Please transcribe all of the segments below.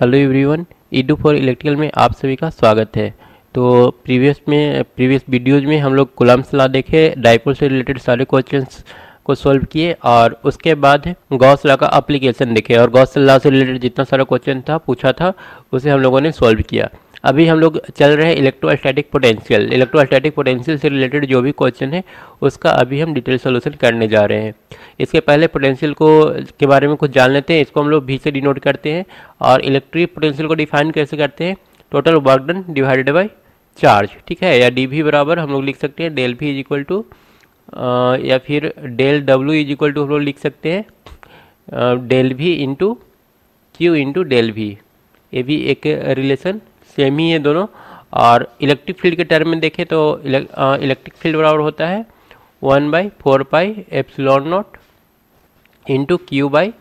Hello everyone Edu for electrical में आप सभी का स्वागत है। तो प्रीवियस में, प्रीवियस वीडियोज़ में हम लोग गुलाम सलाह देखे डाइपोल से रिलेटेड सारे क्वेश्चंस को सॉल्व किए और उसके बाद गौस का अप्लीकेशन देखे। और गौस से रिलेटेड जितना सारा क्वेश्चन था, पूछा था, उसे हम लोगों ने सॉल्व किया। अभी हम लोग चल रहे हैं इलेक्ट्रोस्टैटिक पोटेंशियल इलेक्ट्रोस्टैटिक पोटेंशियल से रिलेटेड जो भी क्वेश्चन है, उसका अभी हम डिटेल सोल्यूशन करने जा रहे हैं. इसके पहले पोटेंशियल को, के बारे में कुछ जान लेते हैं, इसको हम लोग भी से डिनोट करते हैं और इलेक्ट्रिक पोटेंशियल को डिफाइन कैसे करते हैं? Total work done divided by charge ठीक है? या डी भी बराबर हम लोग लिख सकते हैं डेल भी इज़ इक्वल टू या फिर del W is equal to हम लोग लिख सकते हैं डेल भी इंटू क्यू इंटू डेल भी ये भी एक रिलेशन सेम ही है दोनों, और इलेक्ट्रिक फ़ील्ड के टर्म में देखें तो इलेक्ट्रिक फ़ील्ड बराबर होता है one by four pi epsilon naught into Q by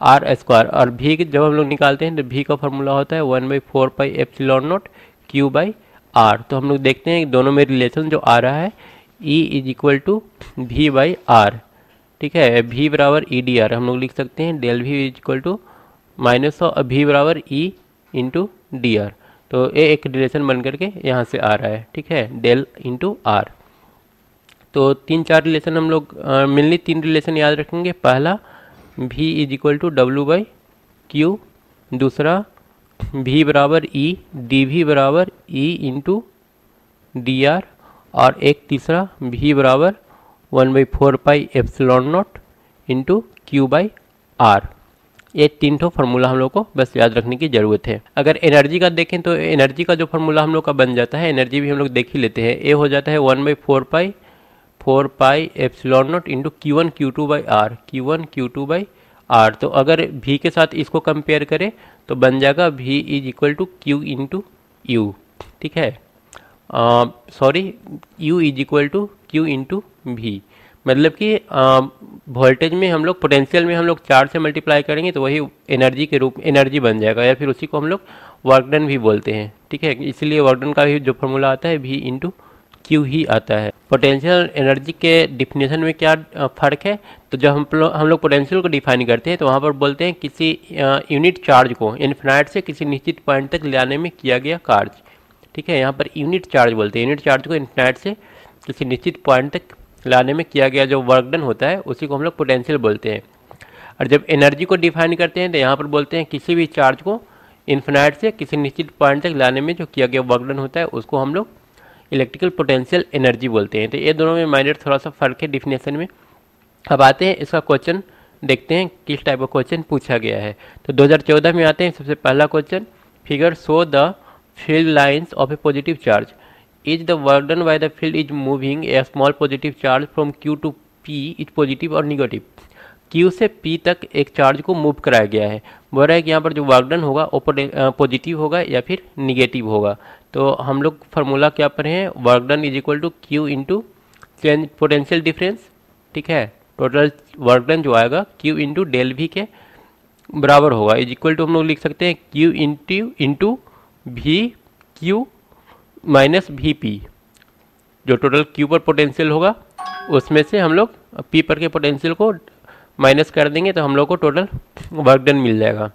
R square और भी जब हम लोग निकालते हैं तो भी का फॉर्मूला होता है one by four pi epsilon naught Q by R तो हम लोग देखते हैं दोनों में रिलेशन जो आ रहा है E is equal to V by R ठीक है? भी बराबर ई डी आर हम लोग लिख सकते हैं डेल भी इज़ इक्वल टू माइनस भी बराबर ई इंटू डी आर तो ये एक रिलेशन बन करके यहाँ से आ रहा है, ठीक है? डेल इंटू आर तो तीन चार रिलेशन हम लोग मिलनी तीन रिलेशन याद रखेंगे। पहला V is equal to W by Q दूसरा भी बराबर ई डी भी बराबर ई इंटू डी आर और एक तीसरा भी बराबर one by four pi epsilon naught into Q by R ये तीन ठो फार्मूला हम लोग को बस याद रखने की ज़रूरत है। अगर एनर्जी का देखें तो एनर्जी का जो फार्मूला हम लोग का बन जाता है एनर्जी भी हम लोग देख ही लेते हैं। ए हो जाता है one by four pi four pi epsilon naught into Q one Q two by R Q one Q two by R तो अगर भी के साथ इसको कंपेयर करें तो बन जाएगा V is equal to Q into U ठीक है? Sorry U is equal to Q into V मतलब कि वोल्टेज में हम लोग पोटेंशियल में हम लोग चार्ज से मल्टीप्लाई करेंगे तो वही एनर्जी के रूप एनर्जी बन जाएगा या फिर उसी को हम लोग वर्कडन भी बोलते हैं, ठीक है? इसलिए वर्कडन का भी जो फॉर्मूला आता है भी इंटू क्यू ही आता है। पोटेंशियल एनर्जी के डिफिनेशन में क्या फ़र्क है? तो जब हम लोग हम लोग पोटेंशियल को डिफाइन करते हैं तो वहाँ पर बोलते हैं किसी यूनिट चार्ज को इन्फिनाइट से किसी निश्चित पॉइंट तक ले आने में किया गया कार्य ठीक है? यहाँ पर यूनिट चार्ज बोलते हैं। यूनिट चार्ज को इन्फिनाइट से किसी निश्चित पॉइंट तक लाने में किया गया जो वर्क डन होता है, उसी को हम लोग पोटेंशियल बोलते हैं। और जब एनर्जी को डिफाइन करते हैं तो यहाँ पर बोलते हैं किसी भी चार्ज को इन्फिनाइट से किसी निश्चित पॉइंट तक लाने में जो किया गया वर्क डन होता है, उसको हम लोग इलेक्ट्रिकल पोटेंशियल एनर्जी बोलते हैं। तो ये दोनों में माइनर थोड़ा सा फ़र्क है डिफिनेशन में। अब आते हैं, इसका क्वेश्चन देखते हैं, किस टाइप का क्वेश्चन पूछा गया है। तो 2014 में आते हैं, सबसे पहला question figure show the field lines of a positive charge is the work done by the field is moving a small positive charge from q to p is positive और negative. Q से p तक एक charge को move कराया गया है। बोल रहा है कि यहाँ पर जो वर्क डन होगा, वो पॉजिटिव होगा या फिर निगेटिव होगा। तो हम लोग फार्मूला क्या पर हैं? Work done is equal to Q into potential difference ठीक है? टोटल वर्क डन जो आएगा क्यू इंटू डेल भी के बराबर होगा। इज़ इक्वल टू हम लोग लिख सकते हैं Q into into V Q minus V P, जो टोटल क्यू पर पोटेंशियल होगा, उसमें से हम लोग पी पर के पोटेंशियल को माइनस कर देंगे तो हम लोग को टोटल वर्क डन मिल जाएगा।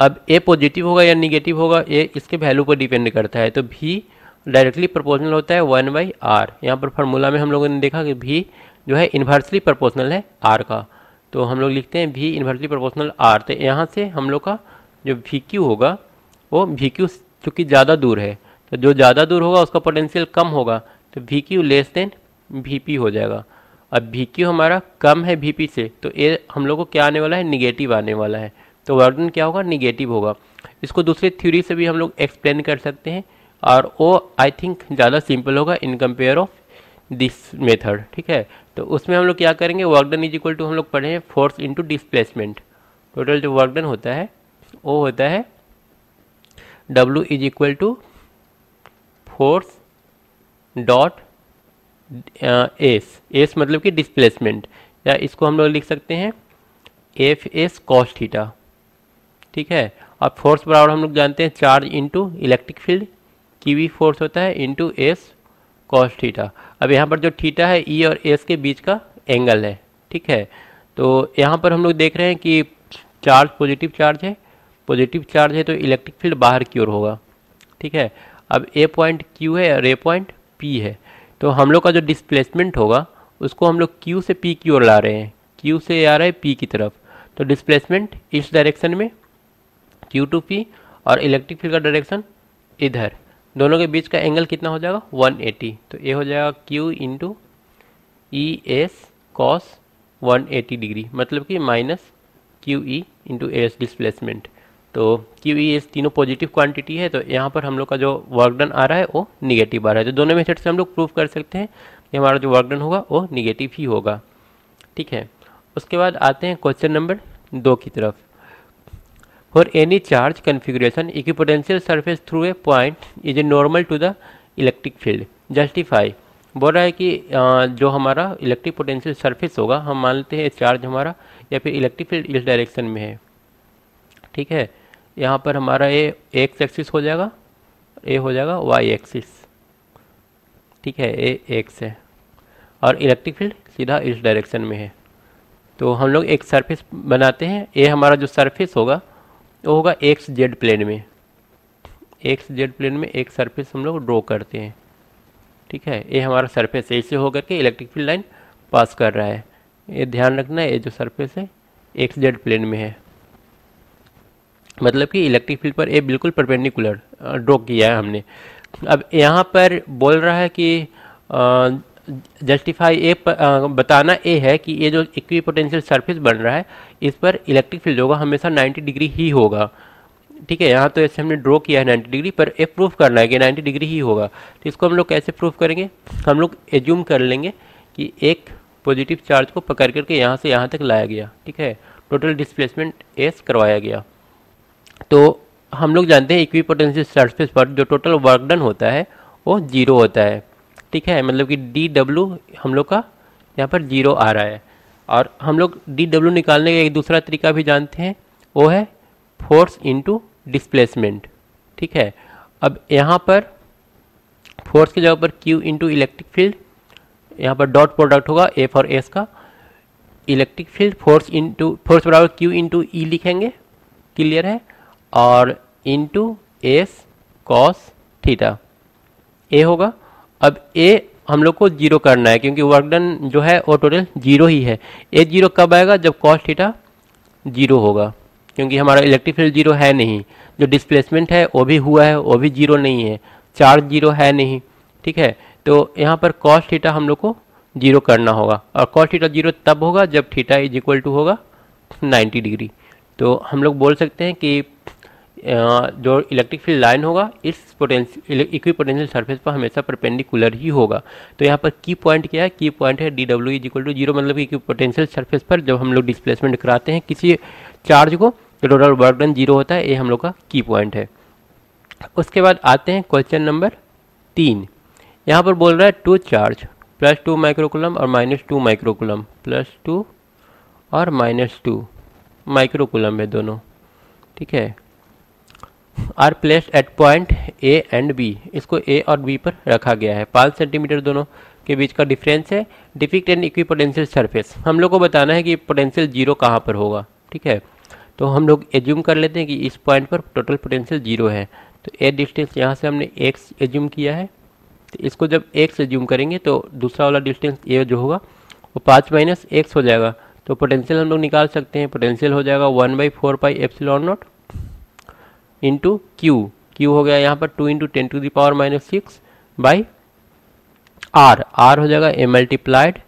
अब ए पॉजिटिव होगा या निगेटिव होगा ए इसके वैल्यू पर डिपेंड करता है तो भी डायरेक्टली प्रोपोर्शनल होता है वन बाई आर यहाँ पर फार्मूला में हम लोगों ने देखा कि भी जो है इन्वर्सली प्रोपोर्शनल है आर का। तो हम लोग लिखते हैं भी इन्वर्सली प्रोपोर्शनल आर तो यहाँ से हम लोग का जो वी क्यू होगा, वो वी क्यू चूँकि ज़्यादा दूर है तो जो ज़्यादा दूर होगा, उसका पोटेंशियल कम होगा। तो V Q less than V P हो जाएगा। अब वी क्यू हमारा कम है वी पी से तो ये हम लोग को क्या आने वाला है? निगेटिव आने वाला है। तो वर्डन क्या होगा? निगेटिव होगा। इसको दूसरे थ्योरी से भी हम लोग एक्सप्लेन कर सकते हैं। और वो आई थिंक ज़्यादा सिंपल होगा in compare of this method ठीक है? तो उसमें हम लोग क्या करेंगे? वर्कडन इज़ इक्वल टू हम लोग पढ़े हैं फोर्स इंटू डिस्प्लेसमेंट टोटल जो वर्कडन होता है, वो होता है W is equal to force dot S S मतलब कि डिस्प्लेसमेंट या इसको हम लोग लिख सकते हैं एफ़ एस कॉस थीटा ठीक है? और फोर्स बराबर हम लोग जानते हैं चार्ज इनटू इलेक्ट्रिक फ़ील्ड की भी फोर्स होता है इनटू एस कॉस थीटा अब यहाँ पर जो थीटा है ई e और एस के बीच का एंगल है. ठीक है? तो यहाँ पर हम लोग देख रहे हैं कि चार्ज पॉजिटिव चार्ज है. पॉजिटिव चार्ज है तो इलेक्ट्रिक फ़ील्ड बाहर की ओर होगा. ठीक है? अब ए पॉइंट क्यू है और ए पॉइंट पी है। तो हम लोग का जो डिस्प्लेसमेंट होगा, उसको हम लोग क्यू से पी की ओर ला रहे हैं। क्यू से आ रहा है पी की तरफ़। तो डिस्प्लेसमेंट इस डायरेक्शन में क्यू टू पी और इलेक्ट्रिक फ़ील्ड का डायरेक्शन इधर। दोनों के बीच का एंगल कितना हो जाएगा? 180 तो ये हो जाएगा Q into E S cos one degree मतलब कि minus Q E into S displacement तो क्यू ई एस तीनों पॉजिटिव क्वांटिटी है तो यहाँ पर हम लोग का जो वर्क डन आ रहा है, वो निगेटिव आ रहा है। तो दोनों मेथड से हम लोग प्रूव कर सकते हैं कि हमारा जो वर्क डन होगा, वो निगेटिव ही होगा। ठीक है? उसके बाद आते हैं क्वेश्चन नंबर दो की तरफ़। For any charge configuration equipotential surface through a point is a normal to the electric field justify बोल रहा है कि जो हमारा इलेक्ट्रिक पोटेंशियल सरफेस होगा, हम मान लेते हैं चार्ज हमारा, या फिर इलेक्ट्रिक फ़ील्ड इस डायरेक्शन में है। ठीक है? यहाँ पर हमारा ए एक्स एक्सिस हो जाएगा ए हो जाएगा वाई एक्सिस ठीक है ए एक्स है। और इलेक्ट्रिक फ़ील्ड सीधा इस डायरेक्शन में है। तो हम लोग एक सरफेस बनाते हैं। ए हमारा जो सरफेस होगा, वो होगा एक्स जेड प्लेन में। एक्स जेड प्लेन में एक सरफेस हम लोग ड्रॉ करते हैं। ठीक है ये हमारा सरफेस है। इससे होकर के इलेक्ट्रिक फ़ील्ड लाइन पास कर रहा है। ये ध्यान रखना है ये जो सरफेस है एक्स जेड प्लेन में है। मतलब कि इलेक्ट्रिक फ़ील्ड पर ए बिल्कुल परपेंडिकुलर ड्रॉ किया है हमने। अब यहाँ पर बोल रहा है कि जस्टिफाई ए बताना ए है कि ये जो इक्वी पोटेंशियल सरफेस बन रहा है, इस पर इलेक्ट्रिक फ़ील्ड होगा, हमेशा 90 डिग्री ही होगा। ठीक है, यहाँ तो ऐसे हमने ड्रॉ किया है 90 डिग्री पर ए प्रूफ करना है कि 90 डिग्री ही होगा। तो इसको हम लोग कैसे प्रूफ करेंगे? हम लोग एज्यूम कर लेंगे कि एक पॉजिटिव चार्ज को पकड़ करके यहाँ से यहाँ तक लाया गया। ठीक है टोटल डिस्प्लेसमेंट एस करवाया गया। तो हम लोग जानते हैं इक्वी सरफेस पर जो टोटल वर्क डन होता है, वो ज़ीरो होता है। ठीक है? मतलब कि डी डब्ल्यू हम लोग का यहाँ पर ज़ीरो आ रहा है। और हम लोग डी डब्ल्यू निकालने का एक दूसरा तरीका भी जानते हैं, वो है फोर्स इंटू डिस्प्लेसमेंट ठीक है? अब यहाँ पर फोर्स की जगह पर क्यू इंटू इलेक्ट्रिक फ़ील्ड यहाँ पर डॉट प्रोडक्ट होगा ए और एस का। Electric field force into force बराबर क्यू इंटू ई लिखेंगे। क्लियर है? और into S cos theta A होगा। अब ए हम लोग को ज़ीरो करना है क्योंकि वर्क डन जो है वो टोटल ज़ीरो ही है। ए ज़ीरो कब आएगा? जब कॉस थीटा ज़ीरो होगा। क्योंकि हमारा इलेक्ट्रिक फ़ील्ड ज़ीरो है नहीं। जो डिस्प्लेसमेंट है, वो भी हुआ है, वो भी ज़ीरो नहीं है। चार्ज ज़ीरो है नहीं। ठीक है? तो यहाँ पर कॉस थीटा हम लोग को ज़ीरो करना होगा। और कॉस थीटा ज़ीरो तब होगा जब थीटा इज़ इक्वल टू होगा 90 डिग्री तो हम लोग बोल सकते हैं कि जो इलेक्ट्रिक फ़ील्ड लाइन होगा, इस पोटेंशियल इक्वी पोटेंशियल सरफेस पर हमेशा परपेंडिकुलर ही होगा। तो यहाँ पर की पॉइंट क्या है? की पॉइंट है D W is equal to zero मतलब इक्वी पोटेंशियल सरफेस पर जब हम लोग डिस्प्लेसमेंट कराते हैं किसी चार्ज को तो टोटल वर्क डन ज़ीरो होता है, ये हम लोग का की पॉइंट है। उसके बाद आते हैं क्वेश्चन नंबर तीन। यहाँ पर बोल रहा है two charge plus two microcoulomb और minus two microcoulomb plus two और माइनस टू माइक्रोकुलम है दोनों। ठीक है? Are place at point A and B इसको ए और बी पर रखा गया है। पाँच सेंटीमीटर दोनों के बीच का डिफरेंस है। Deficit and equipotential surface हम लोग को बताना है कि पोटेंशियल ज़ीरो कहाँ पर होगा। ठीक है? तो हम लोग एज्यूम कर लेते हैं कि इस पॉइंट पर टोटल पोटेंशियल ज़ीरो है। तो ए डिस्टेंस यहाँ से हमने एक्स एज्यूम किया है। तो इसको जब एक्स एज्यूम करेंगे तो दूसरा वाला डिस्टेंस ए जो होगा, वो पाँच माइनस एक्स हो जाएगा। तो पोटेंशियल हम लोग निकाल सकते हैं। पोटेंशियल हो जाएगा one by four pi epsilon naught into Q Q हो गया यहाँ पर two into ten to the power minus six by R R हो जाएगा A multiplied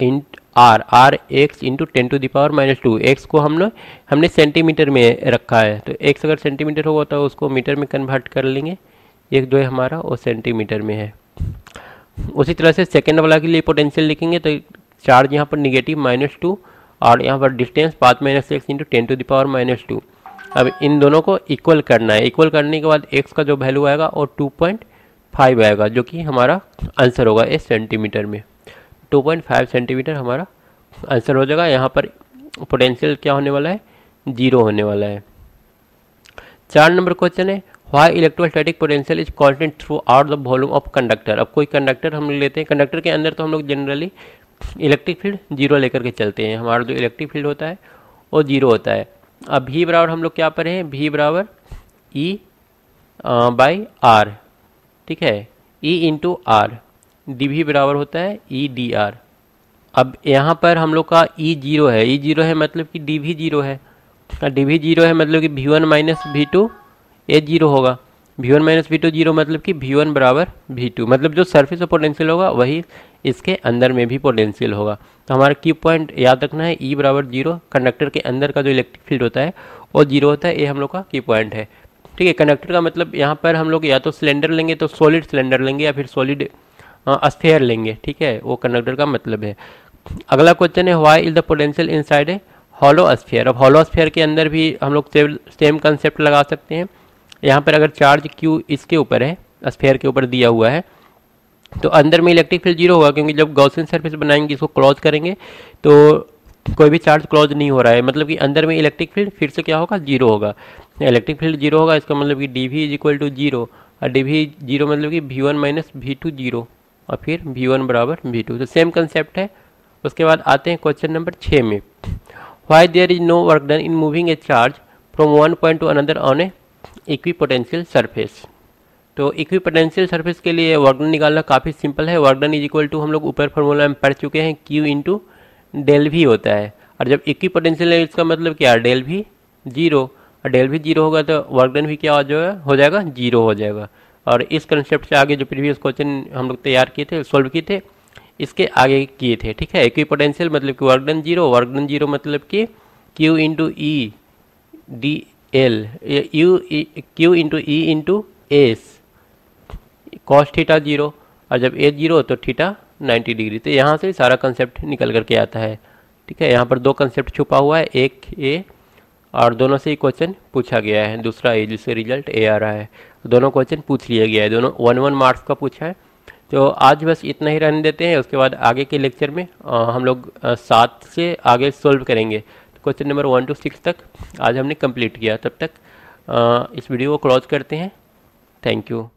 in R R X into ten to the power minus two X को हम लोग हमने सेंटीमीटर में रखा है। तो एक्स अगर सेंटीमीटर होगा तो उसको मीटर में कन्वर्ट कर लेंगे। एक जो है हमारा, वो सेंटीमीटर में है। उसी तरह से सेकेंड वाला के लिए पोटेंशियल लिखेंगे तो चार्ज यहाँ पर निगेटिव माइनस टू और यहाँ पर डिस्टेंस पाँच minus X into ten to the power minus two अब इन दोनों को इक्वल करना है। इक्वल करने के बाद एक्स का जो वैल्यू आएगा वो टू पॉइंट फाइव आएगा, जो कि हमारा आंसर होगा इस सेंटीमीटर में। 2.5 सेंटीमीटर हमारा आंसर हो जाएगा। यहाँ पर पोटेंशियल क्या होने वाला है? ज़ीरो होने वाला है। चार नंबर क्वेश्चन है। Why electrostatic potential is constant throughout the volume of conductor अब कोई कंडक्टर हम लेते हैं। कंडक्टर के अंदर तो हम लोग जनरली इलेक्ट्रिक फ़ील्ड ज़ीरो लेकर के चलते हैं। हमारा जो इलेक्ट्रिक फ़ील्ड होता है वो ज़ीरो होता है। अब भी बराबर हम लोग क्या पढ़े हैं? भी बराबर ई बाई आर ठीक है? ई इंटू आर डी भी बराबर होता है ई डी आर अब यहाँ पर हम लोग का ई e ज़ीरो है। ई e ज़ीरो है मतलब कि डी भी ज़ीरो है। डी भी ज़ीरो है मतलब कि V one minus V two ए ज़ीरो होगा। V one minus V two zero मतलब कि वी वन बराबर वी टू मतलब जो सरफेस पर पोटेंशियल होगा, वही इसके अंदर में भी पोटेंशियल होगा। तो हमारा की पॉइंट याद रखना है ई e बराबर ज़ीरो कंडक्टर के अंदर का जो इलेक्ट्रिक फ़ील्ड होता है, वो ज़ीरो होता है, ये हम लोग का की पॉइंट है। ठीक है कंडक्टर का मतलब यहाँ पर हम लोग या तो सिलेंडर लेंगे तो सॉलिड सिलेंडर लेंगे, या फिर सॉलिड स्फेयर लेंगे। ठीक है, वो कंडक्टर का मतलब है। अगला क्वेश्चन है why is the potential inside a hollow sphere अब हॉलो स्फेयर के अंदर भी हम लोग सेम कंसेप्ट लगा सकते हैं। यहाँ पर अगर चार्ज क्यू इसके ऊपर है, स्फेयर के ऊपर दिया हुआ है तो अंदर में इलेक्ट्रिक फ़ील्ड ज़ीरो होगा, क्योंकि जब गॉसिन सरफेस बनाएँगे, इसको क्लोज करेंगे तो कोई भी चार्ज क्लोज नहीं हो रहा है। मतलब कि अंदर में इलेक्ट्रिक फ़ील्ड फिर से क्या होगा? ज़ीरो होगा। इलेक्ट्रिक फ़ील्ड ज़ीरो होगा, इसका मतलब कि D V is equal to zero और डी वी ज़ीरो मतलब कि V one minus V two zero और फिर वी वन बराबर वी टू तो सेम कंसेप्ट है। उसके बाद आते हैं क्वेश्चन नंबर छः में। Why there is no work done in moving a charge from one point to another on a equipotential surface तो इक्वी पोटेंशियल सरफेस के लिए वर्क डन निकालना काफ़ी सिंपल है। Work done is equal to हम लोग ऊपर फॉर्मूला में पढ़ चुके हैं क्यू इंटू डेल भी होता है। और जब इक्वी पोटेंशियल है, इसका मतलब क्या? डेल भी ज़ीरो और डेल भी ज़ीरो होगा तो वर्क डन भी क्या हो जाएगा? हो जाएगा ज़ीरो हो जाएगा। और इस कंसेप्ट से आगे जो प्रीवियस क्वेश्चन हम लोग तैयार किए थे सॉल्व किए थे, इसके आगे किए थे, ठीक है? इक्वी पोटेंशियल मतलब कि work done zero work done zero मतलब कि q into E d l u q into E into s cos theta zero और जब ए ज़ीरो तो थीटा 90 डिग्री तो यहाँ से सारा कंसेप्ट निकल करके आता है। ठीक है? यहाँ पर दो कंसेप्ट छुपा हुआ है। एक ए और दोनों से ही क्वेश्चन पूछा गया है। दूसरा ए जिससे रिज़ल्ट ए आ रहा है। दोनों क्वेश्चन पूछ लिया गया है। दोनों वन वन मार्क्स का पूछा है। तो आज बस इतना ही रहने देते हैं। उसके बाद आगे के लेक्चर में आ, हम लोग सात से आगे सोल्व करेंगे। Question number one two six तक आज हमने कंप्लीट किया तब तक आ, इस वीडियो को क्लोज करते हैं। Thank you.